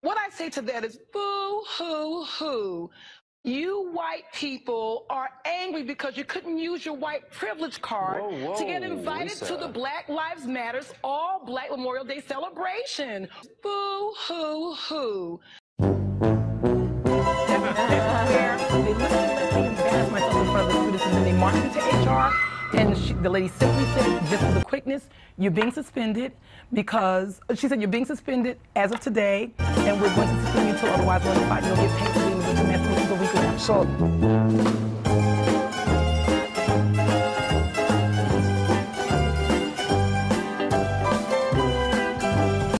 What I say to that is boo hoo hoo. You white people are angry because you couldn't use your white privilege card Whoa, whoa, to get invited Lisa. to the Black Lives Matters All Black Memorial Day celebration. Boo hoo hoo. where they literally let me embarrass myself in front of the students and they marched into HR and she, the lady simply said, just for the quickness, you're being suspended because, she said, you're being suspended as of today and we're going to suspend you until otherwise notified. You'll get paid for the domestic a week later. So